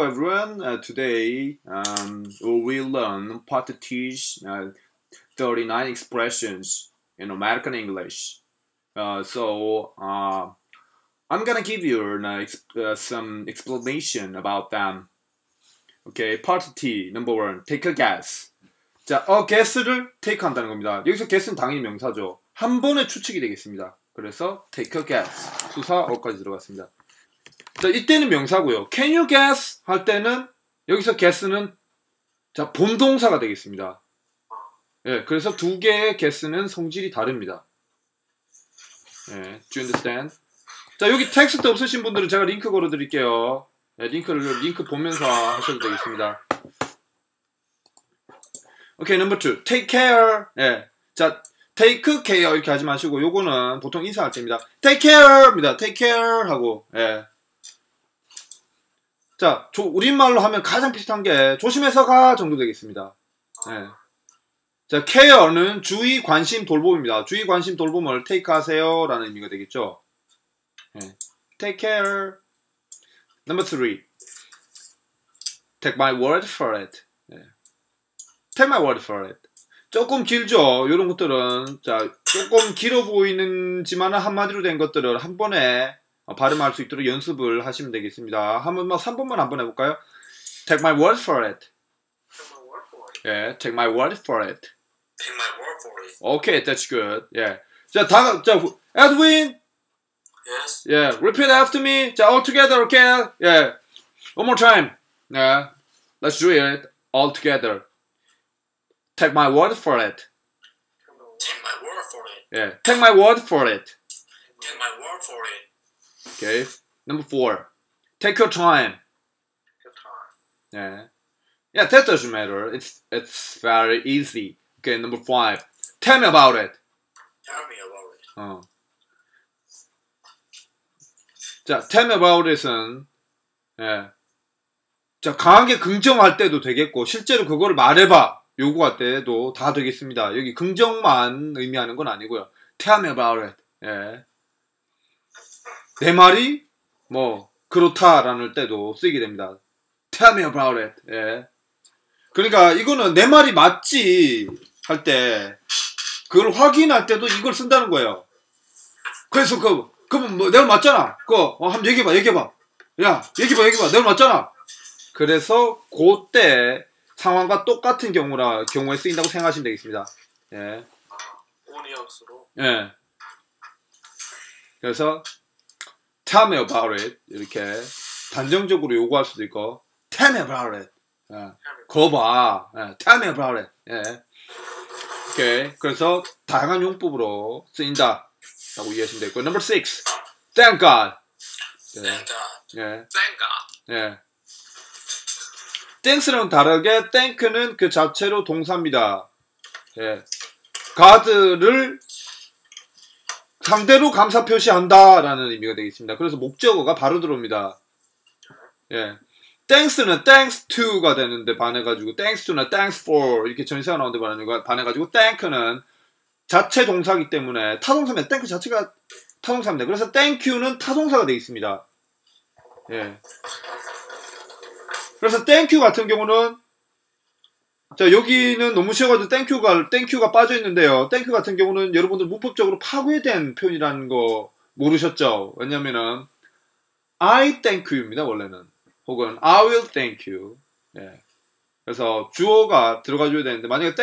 Hello everyone. Uh, today um, we learn to teach uh, 39 expressions in American English. Uh, so uh, I'm gonna give you an, uh, ex- uh, some explanation about them. Okay, part T number one. Take a guess. 자, 어 guess를 take 한다는 겁니다. 여기서 guess는 당연히 명사죠. 한 번의 추측이 되겠습니다. 그래서 take a guess. 수사 어까지 들어갔습니다. 자, 이때는 명사고요. Can you guess? 할 때는 여기서 guess는 자, 본동사가 되겠습니다. 예, 그래서 두 개의 guess는 성질이 다릅니다. 예, do you understand? 자, 여기 텍스트 없으신 분들은 제가 링크 걸어 드릴게요. 예, 링크를 링크 보면서 하셔도 되겠습니다. 오케이, number two. take care. 예. 자, take care 이렇게 하지 마시고 요거는 보통 인사할 때입니다. take care입니다. take care 하고 예. 자, 조, 우리말로 하면 가장 비슷한 게 조심해서 가 정도 되겠습니다. 예. 자, care는 주의, 관심, 돌봄입니다. 주의, 관심, 돌봄을 take 하세요 라는 의미가 되겠죠. 예. take care. Number three. Take my word for it. 예. Take my word for it. 조금 길죠. 이런 것들은 자 조금 길어 보이는지만 한마디로 된 것들을 한 번에 발음할 수 있도록 연습을 하시면 되겠습니다. 한번 뭐 3번만 한번 해볼까요? Take my word for it. Take my word for it. 예, take my word for it. Take my word for it. Okay, that's good. 예. 자, 다, 자, Edwin, Yes. 예, repeat after me. 자, all together, okay? 예, one more time. 예, let's do it all together. Take my word for it. Take my word for it. 예, take my word for it. Take my word for it. Okay. Number four. Take your time. Good time. Yeah. Yeah, that doesn't matter. It's it's very easy. Okay, number five. Tell me about it. Tell me about it. 어. 자, tell me about it은 예. 자, 강하게 긍정할 때도 되겠고 실제로 그걸 말해봐 요구할 때도 다 되겠습니다. 여기 긍정만 의미하는 건 아니고요. Tell me about it. 예. 내 말이 뭐 그렇다라는 때도 쓰게 됩니다. Tell me about it. 예. 그러니까 이거는 내 말이 맞지 할 때 그걸 확인할 때도 이걸 쓴다는 거예요. 그래서 그 그러면 뭐 내가 맞잖아. 그거 어, 한번 얘기해봐, 얘기해봐. 야, 얘기해봐, 얘기해봐. 내가 맞잖아. 그래서 그때 상황과 똑같은 경우라 경우에 쓰인다고 생각하시면 되겠습니다. 예, 오니언스로. 예. 그래서 tell me about it 이렇게 단정적으로 요구할 수도 있고 tell me about it. 예. 그거 봐. 예, tell me about it. 예. 오케이. 그래서 다양한 용법으로 쓰인다. 라고 이해하시면 되고. Number six. Thank God. 예. Thank God. 예. Thank God. 예. thanks랑 다르게 thank는 그 자체로 동사입니다. 예. God를 상대로 감사 표시한다라는 의미가 되겠습니다. 그래서 목적어가 바로 들어옵니다. 예. thanks는 thanks to가 되는데 반해가지고 thanks to나 thanks for 이렇게 전세가 나오는데 반해- 반해가지고 thank는 자체 동사기 때문에 타동사면 thank 자체가 타동사입니다. 그래서 thank you는 타동사가 되겠습니다. 예. 그래서 thank you 같은 경우는 자 여기는 너무 쉬워가지고 thank you가 빠져 있는데요. you 같은 경우는 여러분들 문법적으로 파괴된 표현이라는 거 모르셨죠? 왜냐면은 I thank you입니다 원래는 혹은 I will thank you. 예. 그래서 주어가 들어가줘야 되는데 만약에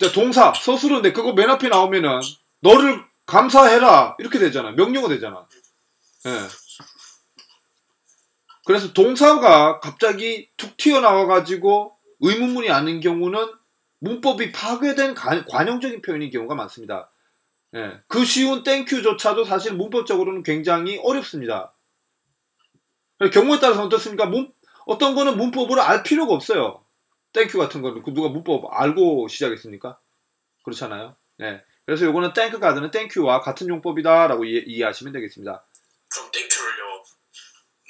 자, 동사 서술어인데 그거 맨 앞에 나오면은 너를 감사해라 이렇게 되잖아 명령어 되잖아. 예. 그래서 동사가 갑자기 툭 튀어나와가지고 의문문이 아닌 경우는 문법이 파괴된 관- 관용적인 표현인 경우가 많습니다. 예, 그 쉬운 Thank you조차도 사실 문법적으로는 굉장히 어렵습니다. 경우에 따라서 어떻습니까? 문- 어떤 거는 문법으로 알 필요가 없어요. Thank you 같은 거는 그 누가 문법 알고 시작했습니까? 그렇잖아요. 예, 그래서 요거는 thank God는 thank you와 같은 용법이다라고 이해, 이해하시면 되겠습니다. 그럼 thank you를요.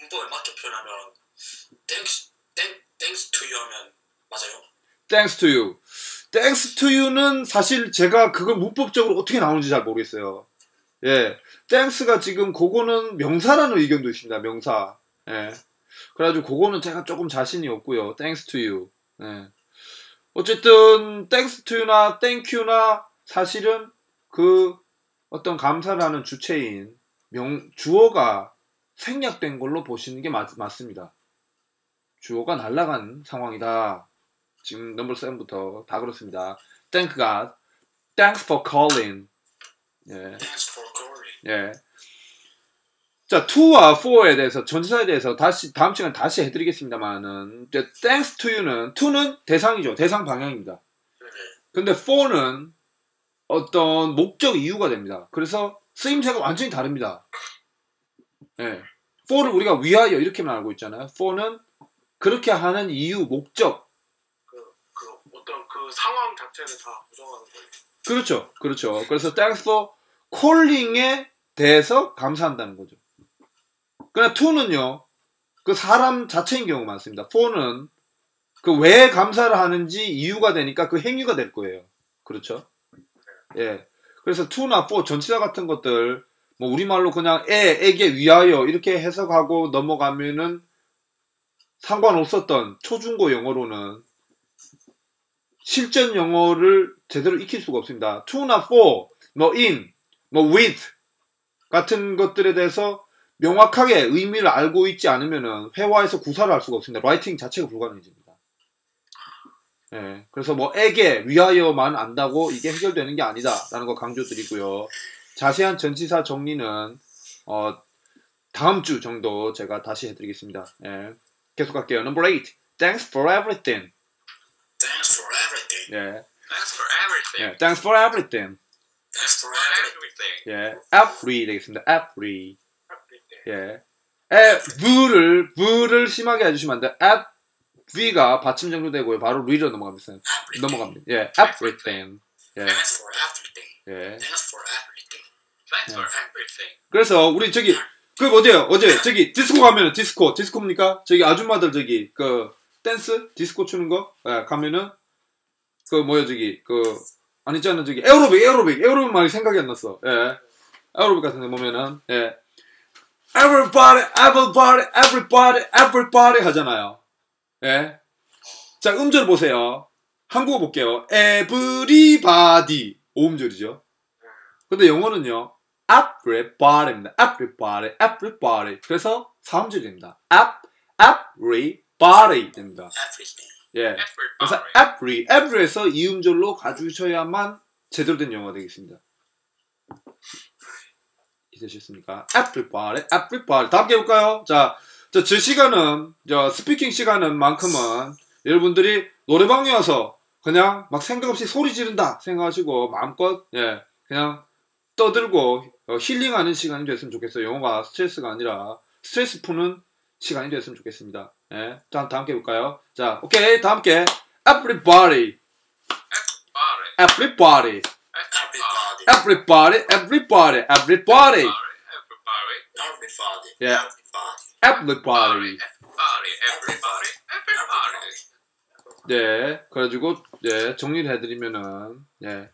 문법에 맞게 표현하면 thanks, thank, thanks 하면 맞아요? Thanks to you. Thanks to you는 사실 제가 그걸 문법적으로 어떻게 나오는지 잘 모르겠어요. 예. Thanks가 지금 그거는 명사라는 의견도 있습니다. 명사. 예. 그래가지고 그거는 제가 조금 자신이 없고요. thanks to you. 예. 어쨌든 thanks to you나 thank you나 사실은 그 어떤 감사를 하는 주체인 명 주어가 생략된 걸로 보시는 게 맞, 맞습니다. 주어가 날아간 상황이다. 지금 넘버 7부터 다 그렇습니다. Thank God. Thanks for calling. 예. Thanks for calling. 예. 자, to와 for에 대해서 전치사에 대해서 다시 다음 시간 에 다시 해드리겠습니다만은 이제 thanks to you는 to는 대상이죠. 대상 방향입니다. 네. 근데 for는 어떤 목적 이유가 됩니다. 그래서 쓰임새가 완전히 다릅니다. 예. for를 우리가 위하여 이렇게만 알고 있잖아요. for는 그렇게 하는 이유, 목적. 상황 자체를 다 부정하는 거예요. 그렇죠. 그렇죠. 그래서 thanks for calling에 대해서 감사한다는 거죠. 그러나 to는요. 그 사람 자체인 경우가 많습니다. for는 그 왜 감사를 하는지 이유가 되니까 그 행위가 될 거예요. 그렇죠? 예. 그래서 to나 for 전치사 같은 것들 뭐 우리말로 그냥 에, 에게 위하여 이렇게 해석하고 넘어가면은 상관없었던 초중고 영어로는 실전 영어를 제대로 익힐 수가 없습니다. to나 for, 뭐 in, 뭐 with 같은 것들에 대해서 명확하게 의미를 알고 있지 않으면은 회화에서 구사를 할 수가 없습니다. 라이팅 자체가 불가능해집니다. 예, 그래서 뭐 에게 위하여만 안다고 이게 해결되는 게 아니다라는 거 강조드리고요. 자세한 전치사 정리는 어, 다음 주 정도 제가 다시 해드리겠습니다. 예, 계속 갈게요. Number 8. Thanks for everything. 예, Thanks for everything. 예, Thanks for everything. Thanks for everything. 예, every 되겠습니다. every. 예. ever를 v를 심하게 해주시면 안 돼요. ever가 받침 정도되고요. 바로 re로 넘어갑니다. 넘어갑니다. 예, everything. 예, Thanks for everything. 예. Thanks for everything. Thanks for Yeah. everything. 그래서 우리 저기 그 어디요? 어제 저기 디스코 가면은 디스코 디스코입니까? 저기 아줌마들 저기 그 댄스 디스코 추는 거 예, 가면은 그 뭐야 저기 그 아니잖아 저기 에어로빅 에어로빅 에어로빅 말이 생각이 안 났어. 예. 에어로빅 같은 데 보면은 예. everybody everybody everybody everybody 하잖아요. 예. 자, 음절 보세요. 한국어 볼게요. everybody. 오음절이죠. 근데 영어는요. everybody입니다. everybody, everybody. 그래서 3음절이 됩니다. everybody 됩니다. 예. 그래서 every, every에서 이음절로 가주셔야만 제대로 된 영어가 되겠습니다. 이해되셨습니까? everybody, everybody. 다음 게 볼까요? 자, 저, 제 시간은, 저, 스피킹 시간은 만큼은 여러분들이 노래방에 와서 그냥 막 생각 없이 소리 지른다 생각하시고 마음껏, 예, 그냥 떠들고 어, 힐링하는 시간이 됐으면 좋겠어요. 영어가 스트레스가 아니라 스트레스 푸는 시간이 됐으면 좋겠습니다. 예. 자, 다음 게 볼까요? 자, 오케이. 다음 게 everybody, Everybody. everybody, Everybody. everybody, everybody, everybody, Everybody. Everybody. Yeah. Everybody. everybody. Everybody. Everybody. Everybody. 네, 그래가지고 예, 정리를 해드리면은 예,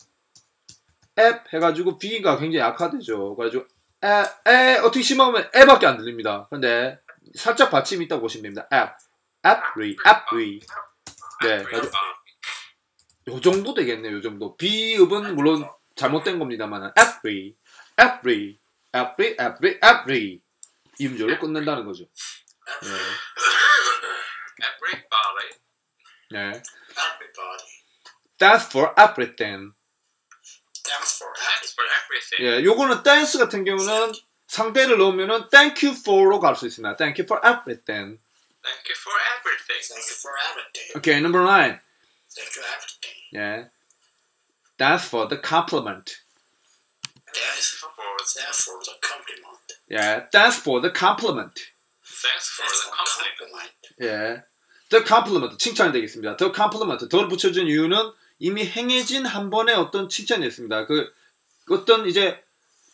앱 해가지고 B가 굉장히 약화되죠. 그래가지고 에, 에 어떻게 심하면 에밖에 안 들립니다. 근데 살짝 받침이 있다고 보시면 됩니다. 앱, every, every. 네, 그래가지고 요 정도 되겠네요. 요 정도. 비읍은 물론 잘못된 겁니다만 every, every, every, every, every 이음절로 끝낸다는 거죠. 네, Everybody. 네. That's for everything. Everything. for everything. 예, 요거는 댄스 같은 경우는 상대를 넣으면은 thank you for로 갈 수 있습니다. Thank you for everything. Thank you for everything. Thank you for everything. Okay, number nine. Thank you everything. 예. That's for the compliment. Thanks for thanks for the compliment. 예, that's for the compliment. Thanks for the compliment. 예. The compliment 칭찬이 되겠습니다. The compliment 더 붙여준 이유는 이미 행해진 한 번의 어떤 칭찬이었습니다. 그 어떤 이제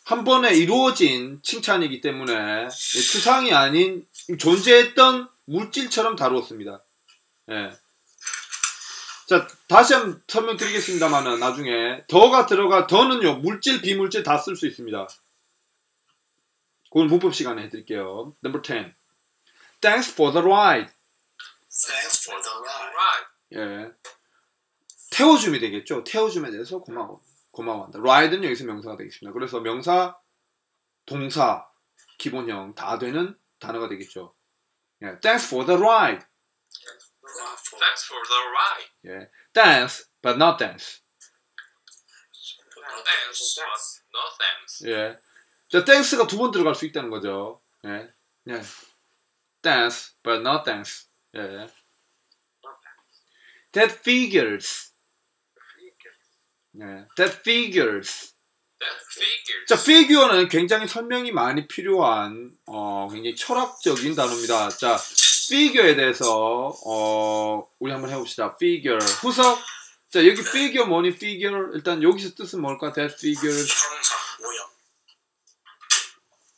한 번에 이루어진 칭찬이기 때문에 추상이 아닌 존재했던 물질처럼 다루었습니다. 예. 자, 다시 한번 설명드리겠습니다만은 나중에 더가 들어가 더는요 물질 비물질 다 쓸 수 있습니다. 그건 문법 시간에 해드릴게요. Number 10. thanks for the ride. Thanks for the ride. 예. 태워줌이 되겠죠. 태워줌에 대해서 고마워. 고마워한다. ride는 여기서 명사가 되겠습니다. 그래서 명사, 동사, 기본형 다 되는 단어가 되겠죠. 예. Thanks for the ride. Thanks for the ride. 예. Thanks, but not thanks. Thanks, but no thanks. 예. 자, thanks가 두 번 들어갈 수 있다는 거죠. 예. 예. Thanks, but not thanks. 예. That figures. 예. That figures. That figures. 자, figure는 굉장히 설명이 많이 필요한 어, 굉장히 철학적인 단어입니다. 자, figure에 대해서 어, 우리 한번 해봅시다. figure. 후석. 자, 여기 figure 뭐니 figure? 일단 여기서 뜻은 뭘까? That figures. 형상, 모형.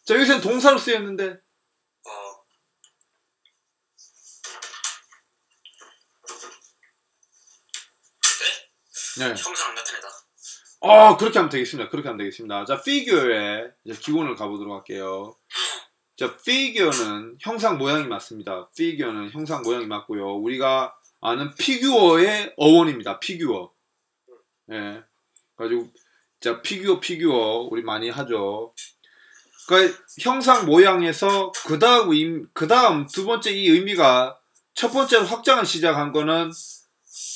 자, 여기서는 동사로 쓰였는데 어, 네? 네. 형상 나타내다. 어, 그렇게 하면 되겠습니다. 그렇게 하면 되겠습니다. 자, 이제 기본을 가보도록 할게요. 자, figure는 형상 모양이 맞습니다. figure는 형상 모양이 맞고요. 우리가 아는 피규어의 어원입니다. 피규어. 예. 가지고 자, 피규어, 피규어 우리 많이 하죠. 그러니까 형상 모양에서 그 다음 의- 그 다음 두 번째 이 의미가 첫 번째로 확장을 시작한 거는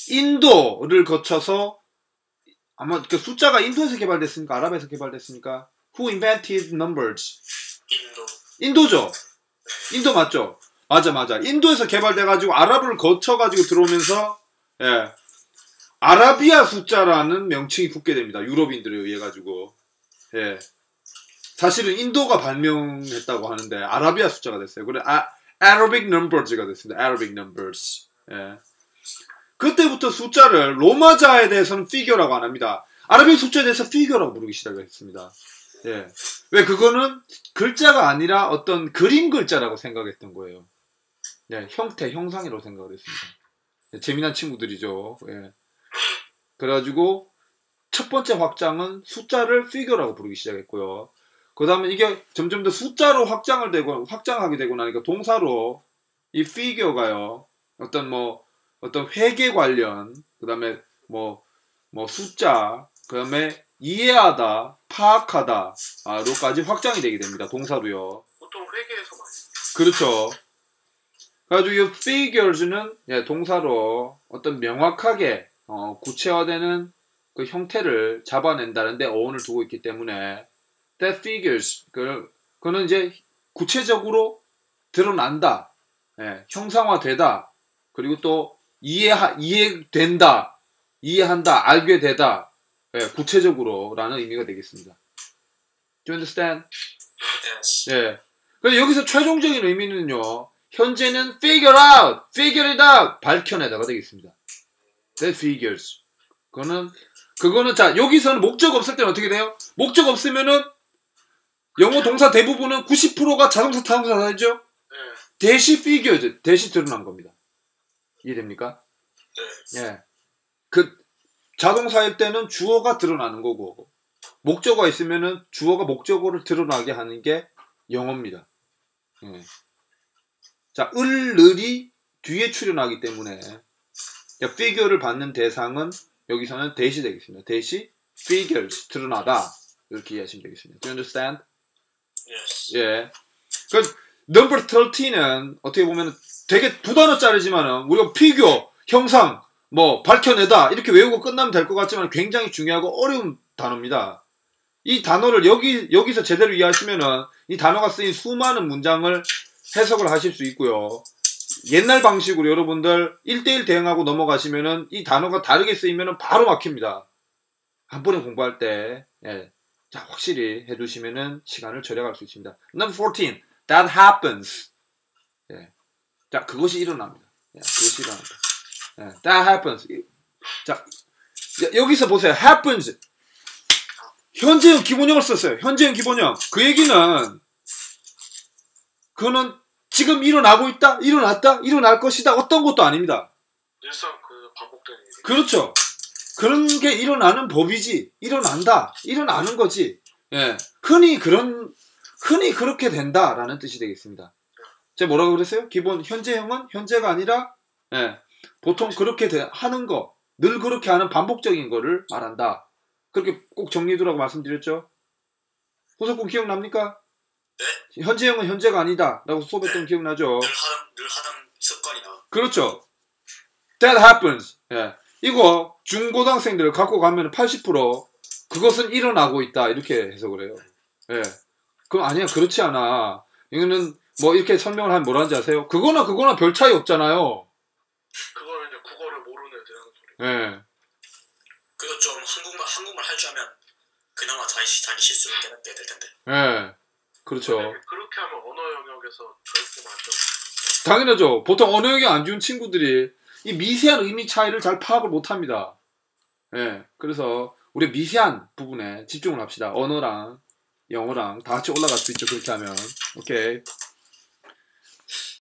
인도를 거쳐서 아마 그 숫자가 인도에서 개발됐습니까? 아랍에서 개발됐습니까? Who invented numbers? 인도. 인도죠. 인도 맞죠? 맞아 맞아. 인도에서 개발돼가지고 아랍을 거쳐가지고 들어오면서 예 아라비아 숫자라는 명칭이 붙게 됩니다. 유럽인들에 의해 가지고 예 사실은 인도가 발명했다고 하는데 아라비아 숫자가 됐어요. 그래 아 Arabic numbers가 됐습니다. Arabic numbers. 예. 그때부터 숫자를 로마자에 대해서는 피겨라고 안 합니다. 아라비아 숫자에 대해서 피겨라고 부르기 시작했습니다. 예. 왜 그거는 글자가 아니라 어떤 그림 글자라고 생각했던 거예요. 예, 형태, 형상이라고 생각을 했습니다. 예, 재미난 친구들이죠. 예. 그래가지고 첫 번째 확장은 숫자를 피겨라고 부르기 시작했고요. 그 다음에 이게 점점 더 숫자로 확장을 되고 확장하게 되고 나니까 동사로 이 피겨가요. 어떤 뭐 어떤 회계 관련 그 다음에 뭐 뭐 숫자 그 다음에 이해하다 파악하다 아, 로까지 확장이 되게 됩니다. 동사로요. 보통 회계에서 많이. 그렇죠. 그래가지고 이 figures는 예, 동사로 어떤 명확하게 어, 구체화되는 그 형태를 잡아낸다는데 어원을 두고 있기 때문에 that figures 그 그는 이제 구체적으로 드러난다, 예, 형상화되다, 그리고 또 이해하 이해된다, 이해한다, 알게 되다, 예, 구체적으로라는 의미가 되겠습니다. Do you understand? Yes. 예. 그래서 여기서 최종적인 의미는요. 현재는 figure out, figure it out, 밝혀내다가 되겠습니다. That figures. 그거는 그거는 자 여기서는 목적 없을 때는 어떻게 돼요? 목적 없으면은 영어 동사 대부분은 90%가 자동사 타동사죠. 네. 대시 figures, 대시 드러난 겁니다. 이해됩니까? 네. 예. 그 자동사일 때는 주어가 드러나는 거고 목적어가 있으면은 주어가 목적어를 드러나게 하는 게 영어입니다. 예. 자, 을, 을이 뒤에 출현하기 때문에 자, figure를 받는 대상은 여기서는 that이 되겠습니다. That figures 드러나다 이렇게 이해하시면 되겠습니다. Do you understand? Yes. 예. 그 넘버 13은 어떻게 보면 되게 두 단어짜리지만은 우리가 figure, 형상, 뭐 밝혀내다 이렇게 외우고 끝나면 될 것 같지만 굉장히 중요하고 어려운 단어입니다. 이 단어를 여기 여기서 제대로 이해하시면은 이 단어가 쓰인 수많은 문장을 해석을 하실 수 있고요. 옛날 방식으로 여러분들 1대1 대응하고 넘어가시면은 이 단어가 다르게 쓰이면은 바로 막힙니다. 한 번에 공부할 때, 예. 자, 확실히 해 두시면은 시간을 절약할 수 있습니다. Number 14. That happens. 예. 자, 그것이 일어납니다. 예, 그것이 일어납니다. 예, that happens. 이- 자, 여- 여기서 보세요. happens. 현재형 기본형을 썼어요. 현재형 기본형. 그 얘기는, 그거는 지금 일어나고 있다? 일어났다? 일어날 것이다? 어떤 것도 아닙니다. 일상 그 반복되는 일이. 그렇죠. 그런 게 일어나는 법이지. 일어난다. 일어나는 거지. 예. 흔히 그런, 흔히 그렇게 된다라는 뜻이 되겠습니다. 제가 뭐라고 그랬어요? 기본 현재형은 현재가 아니라 예, 보통 그렇게 돼- 하는 거, 늘 그렇게 하는 반복적인 거를 말한다. 그렇게 꼭 정리해두라고 말씀드렸죠. 호석군 기억납니까? 네. 현재형은 현재가 아니다.라고 수업했던 거 기억나죠? 늘 하던 늘 하던 습관이나 그렇죠. That happens. 예. 이거 중고등학생들 갖고 가면 80% 그것은 일어나고 있다 이렇게 해석을 해요. 예. 그럼 아니야 그렇지 않아. 이거는 뭐 이렇게 설명을 하면 뭐라는지 아세요? 그거나 그거나 별 차이 없잖아요. 그거는 이제 국어를 모르는 애들이 하는 소리. 예. 그래도 좀 한국말 한국말 할 줄 알면 그나마 자기 시- 자기 실수를 깨닫게 될 텐데. 예. 그렇죠. 그렇게 하면 언어 영역에서 절대 맞죠. 당연하죠. 보통 언어력이 안 좋은 친구들이 이 미세한 의미 차이를 잘 파악을 못 합니다. 예. 그래서 우리 미세한 부분에 집중을 합시다. 언어랑 영어랑 다 같이 올라갈 수 있죠. 그렇게 하면. 오케이.